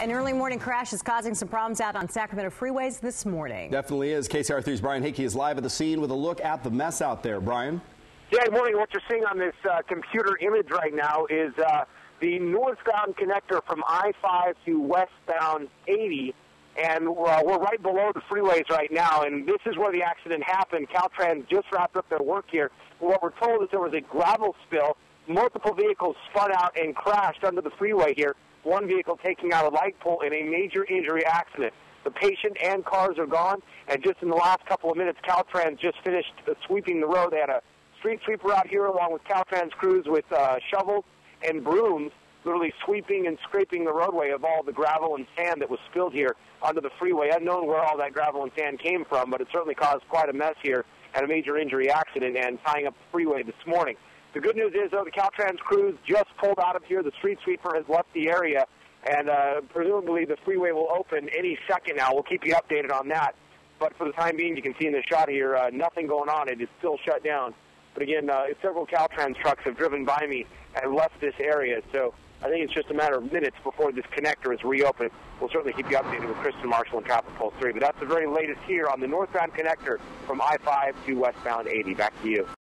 An early morning crash is causing some problems out on Sacramento freeways this morning. Definitely is. KCRA 3's Brian Hickey is live at the scene with a look at the mess out there. Brian? Yeah, good morning. What you're seeing on this uh, computer image right now is uh, the northbound connector from I-5 to westbound 80. And uh, we're right below the freeways right now, and this is where the accident happened. Caltrans just wrapped up their work here. What we're told is there was a gravel spill. Multiple vehicles spun out and crashed under the freeway here one vehicle taking out a light pole in a major injury accident. The patient and cars are gone, and just in the last couple of minutes, Caltrans just finished sweeping the road. They had a street sweeper out here along with Caltrans crews with uh, shovels and brooms, literally sweeping and scraping the roadway of all the gravel and sand that was spilled here onto the freeway. Unknown where all that gravel and sand came from, but it certainly caused quite a mess here and a major injury accident and tying up the freeway this morning. The good news is, though, the Caltrans crews just pulled out of here. The street sweeper has left the area, and uh, presumably the freeway will open any second now. We'll keep you updated on that. But for the time being, you can see in the shot here, uh, nothing going on. It is still shut down. But again, uh, several Caltrans trucks have driven by me and left this area, so I think it's just a matter of minutes before this connector is reopened. We'll certainly keep you updated with Kristen Marshall and Traffic Pulse 3. But that's the very latest here on the northbound connector from I-5 to westbound 80. Back to you.